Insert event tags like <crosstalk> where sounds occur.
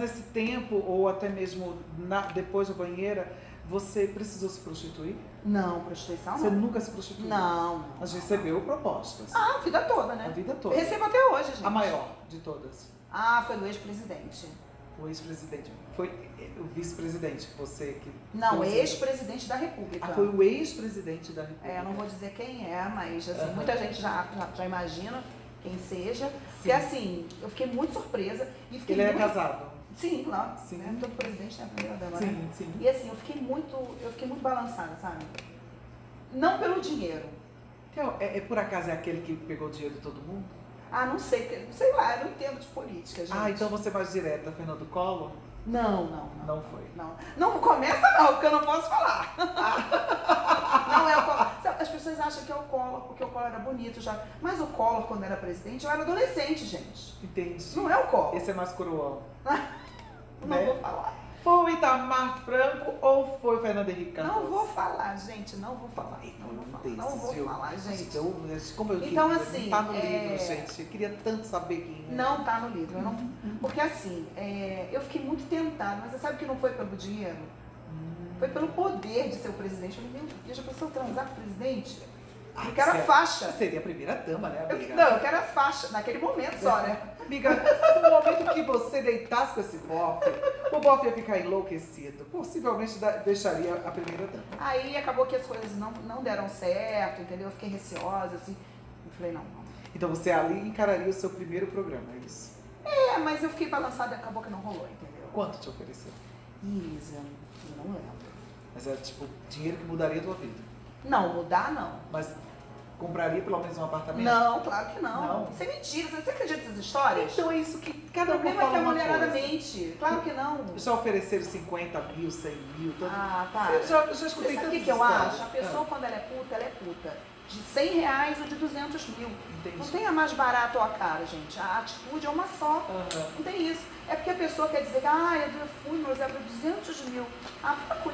Nesse tempo, ou até mesmo na, depois da banheira, você precisou se prostituir? Não, prostituição Você não. nunca se prostituiu? Não. Mas recebeu propostas. Ah, a vida toda, a né? vida toda. Recebo até hoje, gente. A maior de todas. Ah, foi do ex-presidente. O ex-presidente. Foi o vice-presidente, você que. Não, ex-presidente da República. Ah, foi o ex-presidente da República. É, eu não vou dizer quem é, mas assim, Aham. muita gente já, já, já imagina quem seja. Sim. Porque assim, eu fiquei muito surpresa e fiquei Ele é muito... casado. Sim, claro. Sim. Né? Todo presidente tem a primeira dama, né? Sim, sim. E assim, eu fiquei muito, eu fiquei muito balançada, sabe? Não pelo dinheiro. Então, é, é por acaso é aquele que pegou o dinheiro de todo mundo? Ah, não sei, sei lá, eu não entendo de política, gente. Ah, então você vai direto a Fernando Collor? Não, não, não. Não foi. Não, não começa não, porque eu não posso falar. não é o Collor. As pessoas acham que é o Collor, porque o Collor era bonito já. Mas o Collor, quando era presidente, eu era adolescente, gente. Entendi. Não é o Collor. Esse é mais coroão. <laughs> Não né? vou falar. Foi o Itamar Franco ou foi o Fernando Henrique? Não vou falar, gente. Não vou falar. Não vou falar. Não vou falar, gente. Então, como eu Então, queria, assim, não tá no é- livro, gente. Eu queria tanto saber quem. Não tá no livro. não- Porque assim, é, eu fiquei muito tentada, mas você sabe que não foi pelo dinheiro? Foi pelo poder de ser o presidente. Eu meu Deus, já pensou transar com o presidente? Ah, Eu quero a faixa. Seria a primeira dama, né, Eu- amiga? não, eu quero a faixa, naquele momento só, né? <laughs> Amiga, no momento que você deitasse com esse bofe, o bofe ia ficar enlouquecido. Possivelmente deixaria a primeira dama. Aí acabou que as coisas não, não deram certo, entendeu? Eu fiquei receosa, assim. Eu falei, não, não. Então você ali encararia o seu primeiro programa, é isso? É, mas eu fiquei balançada e acabou que não rolou, entendeu? Quanto te ofereceu? Isa, eu não lembro. Mas era tipo dinheiro que mudaria a tua vida. Não, mudar não. Mas compraria pelo menos um apartamento? Não, claro que não. Não? Isso é mentira. Você acredita nessas histórias? Então é isso que cada um problema é que a mulherada coisa. mente. Claro que não. Já ofereceram 50 mil, 100 mil, todo... Ah, tá. Eu já, já escutei sabe o que, que eu acho? A pessoa, quando ela é puta, ela é puta. De 100 reais ou de 200 mil. Ah, entendi. Não tem a mais barato ou a cara, gente. A atitude é uma só. Aham. Não tem isso. É porque a pessoa quer dizer que, ah, eu fui, mas é para 200 mil. Ah, para com?